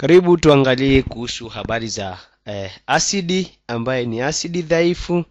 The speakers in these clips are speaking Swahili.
Karibu tuangalie kuhusu habari za eh, asidi ambaye ni asidi dhaifu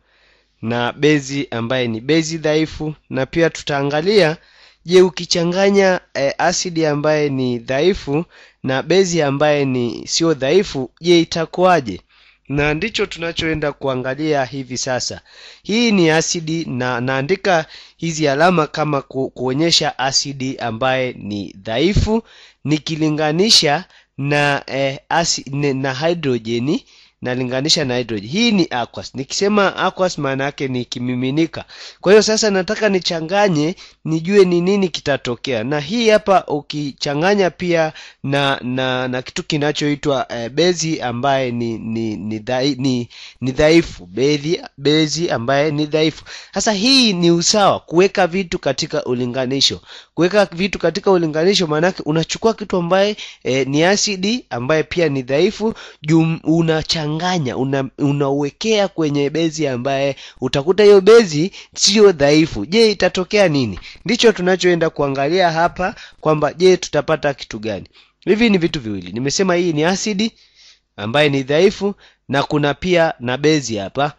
na bezi ambaye ni bezi dhaifu, na pia tutaangalia je, ukichanganya eh, asidi ambaye ni dhaifu na bezi ambaye ni sio dhaifu, je itakuwaje? Na ndicho tunachoenda kuangalia hivi sasa. Hii ni asidi na naandika hizi alama kama ku, kuonyesha asidi ambaye ni dhaifu nikilinganisha na eh, asi, ne, na hydrojeni nalinganisha na hydrogen. Hii ni aqueous. Nikisema aqueous maana yake ni kimiminika. Kwa hiyo sasa nataka nichanganye nijue ni nini kitatokea, na hii hapa ukichanganya pia na na, na kitu kinachoitwa eh, bezi ambaye ni ni ni, dhai, ni, ni dhaifu bezi, bezi ambaye ni dhaifu. Sasa hii ni usawa, kuweka vitu katika ulinganisho. Kuweka vitu katika ulinganisho maanake unachukua kitu ambaye eh, ni asidi ambaye pia ni dhaifu jum, unachanganya una, unauwekea kwenye bezi ambaye utakuta hiyo bezi sio dhaifu. Je, itatokea nini? Ndicho tunachoenda kuangalia hapa kwamba je, tutapata kitu gani? Hivi ni vitu viwili, nimesema hii ni asidi ambaye ni dhaifu na kuna pia na bezi hapa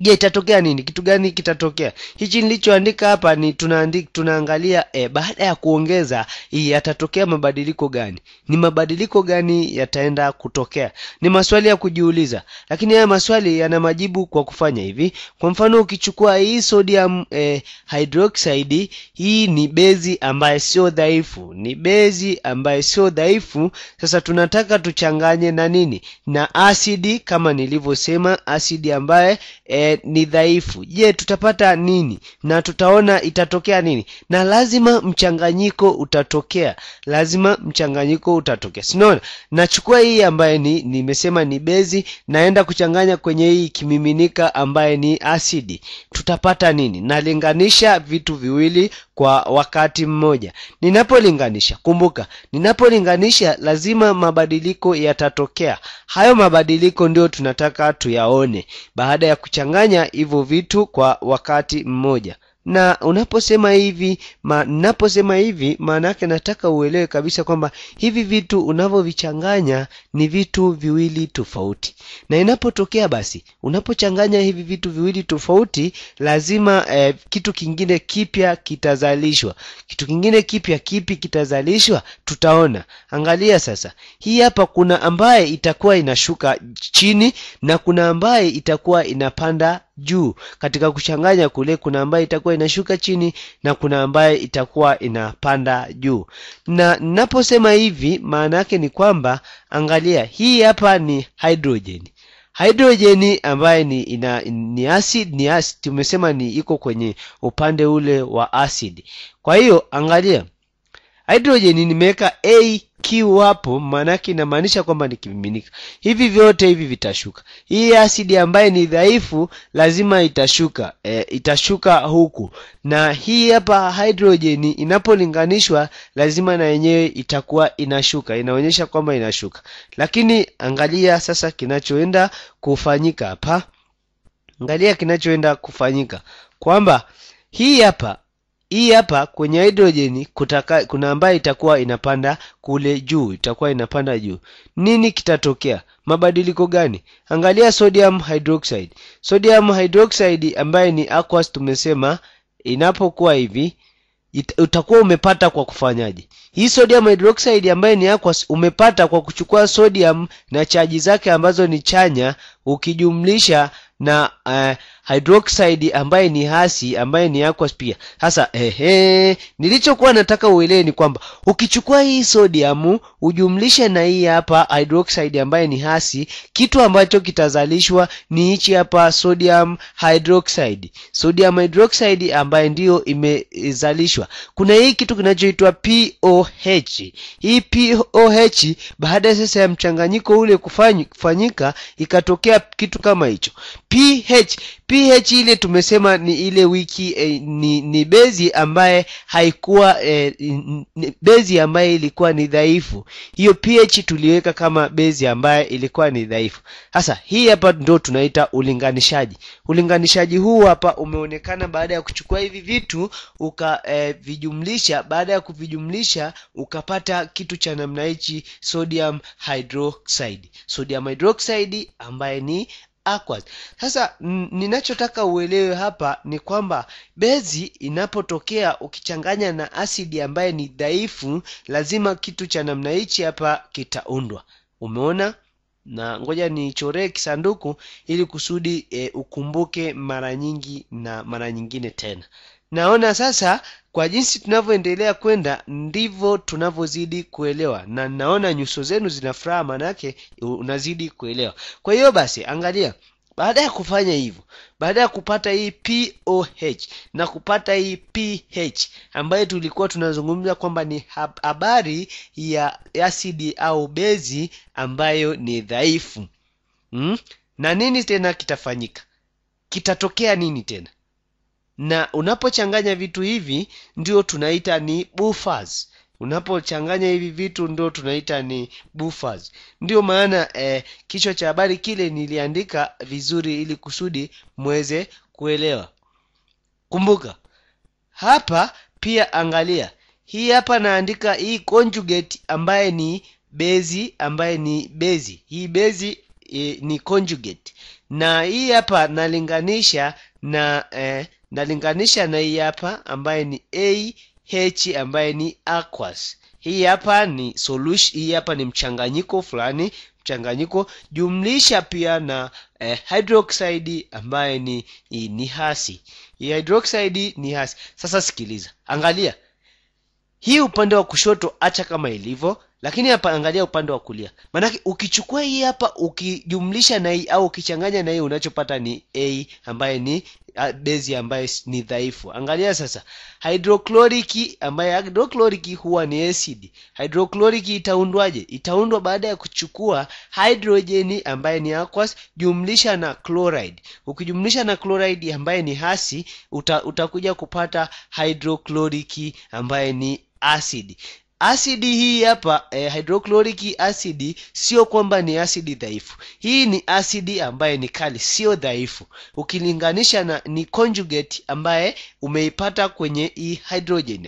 je itatokea nini? Kitu gani kitatokea? Hichi nilichoandika hapa ni tunaandika tunaangalia e, baada ya kuongeza yatatokea mabadiliko gani? Ni mabadiliko gani yataenda kutokea? Ni maswali ya kujiuliza. Lakini haya maswali yana majibu kwa kufanya hivi. Kwa mfano ukichukua hii sodium e, hydroxide hii ni bezi ambayo sio dhaifu. Ni bezi ambayo sio dhaifu. Sasa tunataka tuchanganye na nini? Na asidi kama nilivyosema asidi ambaye e, ni dhaifu. Je tutapata nini? Na tutaona itatokea nini? Na lazima mchanganyiko utatokea. Lazima mchanganyiko utatokea. Sinaona nachukua hii ambaye ni nimesema ni bezi naenda kuchanganya kwenye hii kimiminika ambaye ni asidi tutapata nini? Nalinganisha vitu viwili kwa wakati mmoja. Ninapolinganisha kumbuka ninapolinganisha lazima mabadiliko yatatokea. Hayo mabadiliko ndio tunataka tuyaone. Baada ya kuchanganya hivyo vitu kwa wakati mmoja na unaposema hivi ma, naposema hivi maana yake nataka uelewe kabisa kwamba hivi vitu unavyovichanganya ni vitu viwili tofauti. Na inapotokea basi unapochanganya hivi vitu viwili tofauti lazima eh, kitu kingine kipya kitazalishwa. Kitu kingine kipya kipi kitazalishwa? Tutaona. Angalia sasa. Hii hapa kuna ambaye itakuwa inashuka chini na kuna ambaye itakuwa inapanda juu. Katika kuchanganya kule kuna ambaye itakuwa inashuka chini na kuna ambaye itakuwa inapanda juu. Na naposema hivi maana yake ni kwamba angalia hii hapa ni hydrogen. Hydrojeni ambaye ni ina, ni acid ni acid tumesema ni iko kwenye upande ule wa acid. Kwa hiyo angalia hydrojeni nimeweka aq hapo maanake inamaanisha kwamba ni kimiminika hivi vyote hivi vitashuka. Hii asidi ambaye ni dhaifu lazima itashuka e, itashuka huku. Na hii hapa hydrojeni inapolinganishwa lazima na yenyewe itakuwa inashuka. Inaonyesha kwamba inashuka. Lakini angalia sasa kinachoenda kufanyika hapa. Angalia kinachoenda kufanyika. Kwamba hii hapa hii hapa kwenye hidrojeni kutaka, kuna ambayo itakuwa inapanda kule juu itakuwa inapanda juu. Nini kitatokea? Mabadiliko gani? Angalia sodium hydroxide. Sodium hydroxide ambaye ni aqueous tumesema inapokuwa hivi it, utakuwa umepata kwa kufanyaje? Hii sodium hydroxide ambaye ni aqueous umepata kwa kuchukua sodium na chaji zake ambazo ni chanya ukijumlisha na uh, hydroxide ambaye ni hasi ambaye ni aqueous pia. Sasa ehe nilichokuwa nataka uelewe ni kwamba ukichukua hii sodium ujumlishe na hii hapa hydroxide ambaye ni hasi kitu ambacho kitazalishwa ni hichi hapa sodium hydroxide. Sodium hydroxide ambaye ndiyo imezalishwa. Kuna hii kitu kinachoitwa POH hii POH baada sasa ya mchanganyiko ule kufanyika ikatokea kitu kama hicho. pH ph ile tumesema ni ile wiki eh, ni, ni bezi ambaye haikuwa eh, ni bezi ambaye ilikuwa ni dhaifu. Hiyo ph tuliweka kama bezi ambaye ilikuwa ni dhaifu. Sasa hii hapa ndo tunaita ulinganishaji. Ulinganishaji huu hapa umeonekana baada ya kuchukua hivi vitu ukavijumlisha eh, baada ya kuvijumlisha ukapata kitu cha namna hichi sodium hydroxide. Sodium hydroxide ambaye ni aqueous. Sasa ninachotaka uelewe hapa ni kwamba bezi inapotokea ukichanganya na asidi ambaye ni dhaifu, lazima kitu cha namna hichi hapa kitaundwa. Umeona? Na ngoja nichoree kisanduku ili kusudi e, ukumbuke mara nyingi na mara nyingine tena. Naona sasa kwa jinsi tunavyoendelea kwenda ndivyo tunavyozidi kuelewa, na naona nyuso zenu zina furaha, manake unazidi kuelewa. Kwa hiyo basi, angalia, baada ya kufanya hivyo, baada ya kupata hii POH na kupata hii pH ambayo tulikuwa tunazungumza kwamba ni habari ya asidi au bezi ambayo ni dhaifu hmm? na nini tena kitafanyika? Kitatokea nini tena? Na unapochanganya vitu hivi ndio tunaita ni buffers. Unapochanganya hivi vitu ndio tunaita ni buffers. Ndio maana eh, kichwa cha habari kile niliandika vizuri ili kusudi mweze kuelewa. Kumbuka hapa pia angalia. Hii hapa naandika hii conjugate ambaye ni bezi ambaye ni bezi. Hii bezi e, ni conjugate. Na hii hapa nalinganisha na eh, nalinganisha na hii hapa ambaye ni AH ambaye ni aqueous. Hii hapa ni solution, hii hapa ni mchanganyiko fulani, mchanganyiko jumlisha pia na eh, hydroxide ambaye ni, ni, ni hasi. Hii hydroxide ni hasi. Sasa sikiliza, angalia hii upande wa kushoto acha kama ilivyo lakini hapa angalia upande wa kulia. Maanake ukichukua hii hapa ukijumlisha na hii au ukichanganya na hii unachopata ni a ambaye ni ah, bezi ambaye ni dhaifu. Angalia sasa. Hydrochloric ambaye hydrochloric huwa ni acid. Hydrochloric itaundwaje? Itaundwa baada ya kuchukua hydrogen ambaye ni aqueous jumlisha na chloride. Ukijumlisha na chloride ambaye ni hasi uta, utakuja kupata hydrochloric ambaye ni acid asidi hii hapa eh, hydrochloric acid sio kwamba ni asidi dhaifu. Hii ni asidi ambaye ni kali sio dhaifu. Ukilinganisha na ni conjugate ambaye umeipata kwenye hii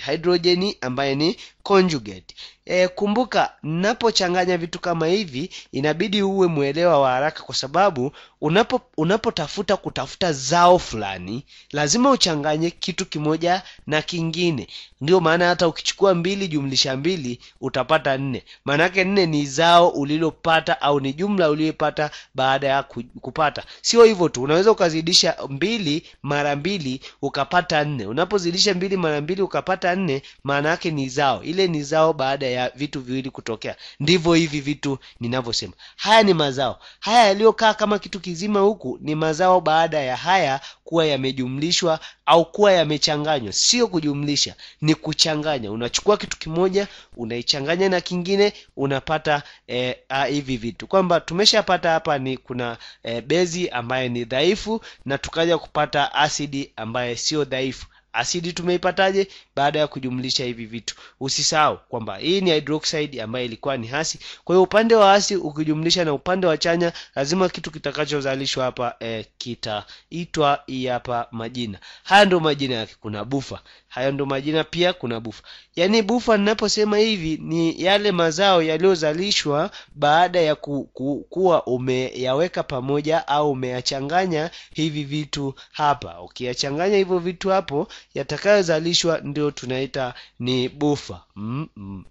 hydrogen ambaye ni conjugate e, kumbuka napochanganya vitu kama hivi inabidi uwe mwelewa wa haraka kwa sababu unapo unapotafuta kutafuta zao fulani lazima uchanganye kitu kimoja na kingine. Ndio maana hata ukichukua mbili jumlisha mbili utapata nne. Maanake nne ni zao ulilopata au ni jumla uliyopata baada ya kupata. Sio hivyo tu unaweza ukazidisha mbili mara mbili ukapata nne. Unapozidisha mbili mara mbili ukapata nne maana yake ni zao. Ile ni zao baada ya vitu viwili kutokea. Ndivyo hivi vitu ninavyosema. Haya ni mazao. Haya yaliyokaa kama kitu kizima huku ni mazao baada ya haya kuwa yamejumlishwa au kuwa yamechanganywa. Sio kujumlisha ni kuchanganya. Unachukua kitu kimoja unaichanganya na kingine unapata eh, ah, hivi vitu. Kwamba tumeshapata hapa ni kuna eh, bezi ambaye ni dhaifu na tukaja kupata asidi ambaye sio dhaifu asidi tumeipataje? Baada ya kujumlisha hivi vitu. Usisahau kwamba hii ni hydroxide ambayo ilikuwa ni hasi kwa hiyo upande wa hasi ukijumlisha na upande wa chanya lazima kitu kitakachozalishwa hapa eh, kitaitwa hii hapa majina. Haya ndio majina yake. Kuna bufa. Haya ndio majina pia kuna bufa. Yaani bufa ninaposema hivi ni yale mazao yaliyozalishwa baada ya ku, ku, kuwa umeyaweka pamoja au umeyachanganya hivi vitu hapa. Ukiyachanganya hivyo vitu hapo yatakayozalishwa ndio tunaita ni bufa. Mm -mm.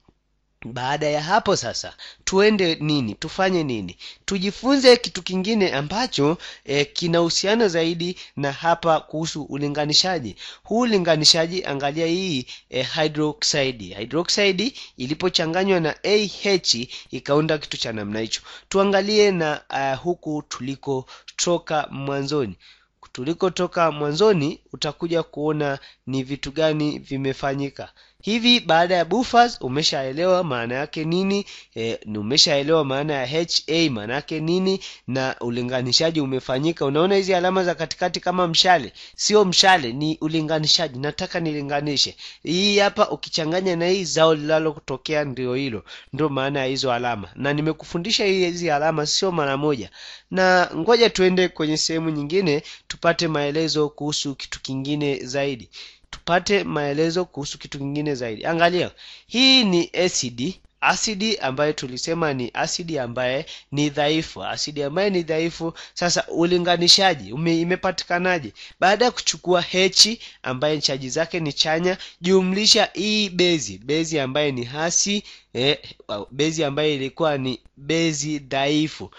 baada ya hapo sasa tuende nini? Tufanye nini? Tujifunze kitu kingine ambacho eh, kina uhusiano zaidi na hapa kuhusu ulinganishaji. Huu ulinganishaji angalia hii eh, hydroxide. Hydroxide ilipochanganywa na ah ikaunda kitu cha namna hicho. Tuangalie na uh, huku tulikotoka mwanzoni tulikotoka mwanzoni utakuja kuona ni vitu gani vimefanyika hivi baada ya buffers umeshaelewa maana yake nini? E, umeshaelewa maana ya ha maana yake nini? Na ulinganishaji umefanyika. Unaona hizi alama za katikati kama mshale? Sio mshale ni ulinganishaji. Nataka nilinganishe. Hii hapa ukichanganya na hii zao linalotokea ndio hilo. Ndio maana ya hizo alama. Na nimekufundisha hizi alama sio mara moja. Na ngoja tuende kwenye sehemu nyingine tupate maelezo kuhusu kitu kingine zaidi tupate maelezo kuhusu kitu kingine zaidi. Angalia hii ni acid. Asidi ambayo tulisema ni asidi ambaye ni dhaifu. Asidi ambaye ni dhaifu sasa ulinganishaji imepatikanaje? Baada ya kuchukua h ambaye chaji zake ni chanya jumlisha hii bezi. Bezi ambaye ni hasi eh, bezi ambaye ilikuwa ni bezi dhaifu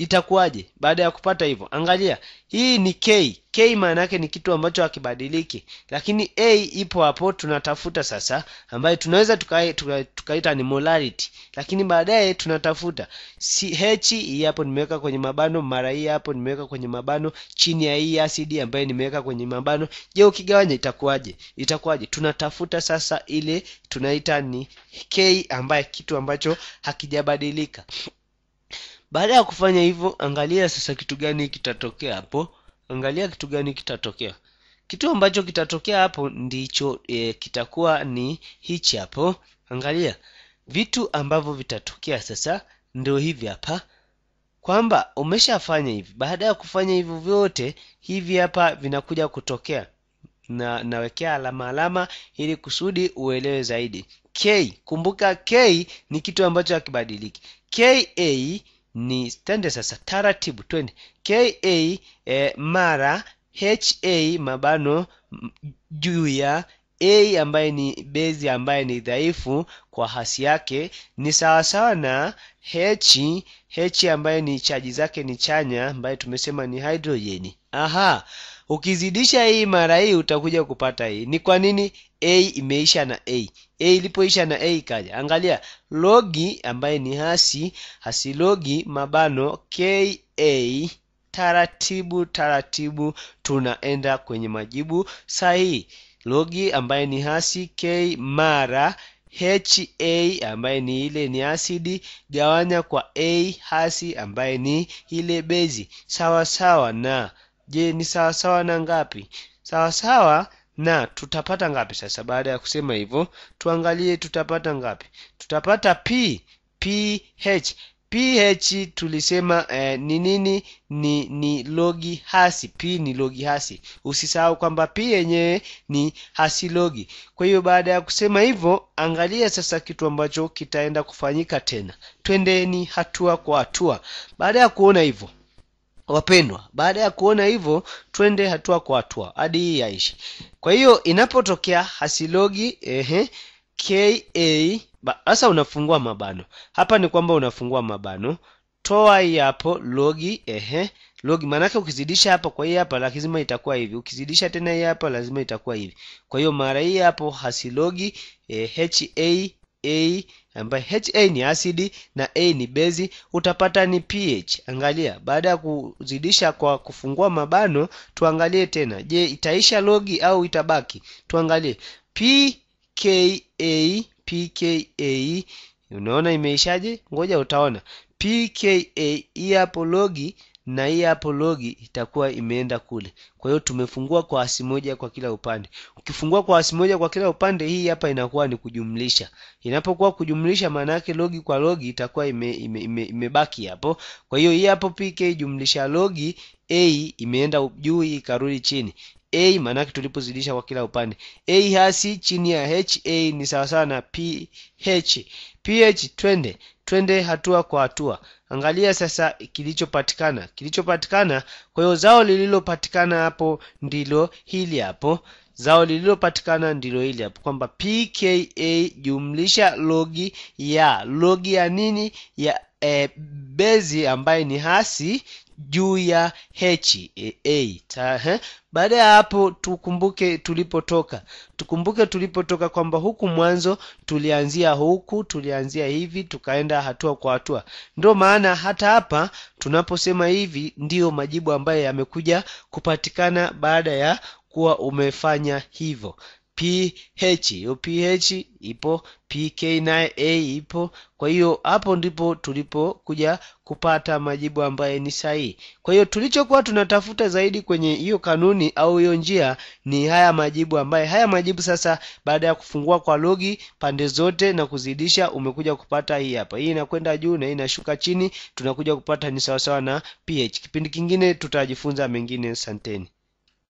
itakuwaje? Baada ya kupata hivyo angalia. Hii ni k. K maana yake ni kitu ambacho hakibadiliki. Lakini a ipo hapo tunatafuta sasa ambayo tunaweza tukaita tuka, tuka ni molarity. Lakini baadaye tunatafuta. Ch hii hapo nimeweka kwenye mabano mara hii hapo nimeweka kwenye mabano chini ya hii asidi ambayo nimeweka kwenye mabano. Je ukigawanya itakuwaje? Itakuwaje? Tunatafuta sasa ile tunaita ni k ambaye kitu ambacho hakijabadilika baada ya kufanya hivyo angalia sasa kitu gani kitatokea hapo. Angalia kitu gani kitatokea. Kitu ambacho kitatokea hapo ndicho e, kitakuwa ni hichi hapo. Angalia vitu ambavyo vitatokea sasa ndio hivi hapa. Kwamba umeshafanya hivi. Baada ya kufanya hivyo vyote hivi hapa vinakuja kutokea. Na nawekea alama alama ili kusudi uelewe zaidi. K kumbuka k ni kitu ambacho hakibadiliki. Ka ni tende sasa taratibu twende. Ka e, mara ha mabano juu ya a ambaye ni bezi ambaye ni dhaifu kwa hasi yake ni sawasawa na h h ambaye ni chaji zake ni chanya ambayo tumesema ni hydrojeni aha ukizidisha hii mara hii utakuja kupata hii. Ni kwa nini a imeisha na a? A ilipoisha na a ikaja. Angalia logi ambaye ni hasi hasi logi mabano ka taratibu taratibu tunaenda kwenye majibu sahihi. Logi ambaye ni hasi k mara ha ambaye ni ile ni asidi gawanya kwa a hasi ambaye ni ile bezi. Sawa sawa na je ni sawa sawa na ngapi? Sawa sawa na tutapata ngapi? Sasa baada ya kusema hivyo tuangalie tutapata ngapi. Tutapata p ph ph tulisema eh, ni nini? Ni ni logi hasi. P ni logi hasi. Usisahau kwamba p yenyewe ni hasi logi. Kwa hiyo baada ya kusema hivyo angalia sasa kitu ambacho kitaenda kufanyika tena. Twendeni hatua kwa hatua. Baada ya kuona hivyo wapendwa baada ya kuona hivyo twende hatua kwa hatua. Hadi hii yaishi kwa hiyo inapotokea hasilogi ehe ka sasa unafungua mabano. Hapa ni kwamba unafungua mabano. Toa hii hapo logi ehe. Logi maanake ukizidisha hapa kwa hii hapa lazima itakuwa hivi. Ukizidisha tena hii hapa lazima itakuwa hivi. Kwa hiyo mara hii hapo hasilogi eh, ha a ambaye ha ni asidi na a ni bezi utapata ni ph. Angalia baada ya kuzidisha kwa kufungua mabano tuangalie tena. Je itaisha logi au itabaki? Tuangalie pka pka unaona imeishaje? Ngoja utaona. Pka hii hapo logi na hii hapo logi itakuwa imeenda kule. Kwa hiyo tumefungua kwa asi moja kwa kila upande. Ukifungua kwa asi moja kwa kila upande hii hapa inakuwa ni kujumlisha. Inapokuwa kujumlisha maana yake logi kwa logi itakuwa imebaki ime, ime, ime hapo. Kwa hiyo hii hapo pk jumlisha logi a imeenda juu ikarudi chini a maanake tulipozidisha kwa kila upande. A hasi chini ya h a ni sawasawa na ph ph twende. Twende hatua kwa hatua. Angalia sasa kilichopatikana. Kilichopatikana kwa hiyo zao lililopatikana hapo ndilo hili hapo. Zao lililopatikana ndilo hili hapo. Kwamba pka jumlisha logi ya. Logi ya nini? Ya e, bezi ambaye ni hasi juu ya h a ta, baada ya hapo tukumbuke tulipotoka. Tukumbuke tulipotoka kwamba huku mwanzo tulianzia huku tulianzia hivi tukaenda hatua kwa hatua. Ndio maana hata hapa tunaposema hivi ndiyo majibu ambayo yamekuja kupatikana baada ya kuwa umefanya hivyo ph hiyo ph ipo pk naye a ipo. Kwa hiyo hapo ndipo tulipokuja kupata majibu ambaye ni sahihi. Kwa hiyo tulichokuwa tunatafuta zaidi kwenye hiyo kanuni au hiyo njia ni haya majibu ambaye haya majibu sasa baada ya kufungua kwa logi pande zote na kuzidisha umekuja kupata hii hapa. Hii inakwenda juu na hii inashuka chini tunakuja kupata ni sawasawa na ph kipindi kingine tutajifunza mengine. Santeni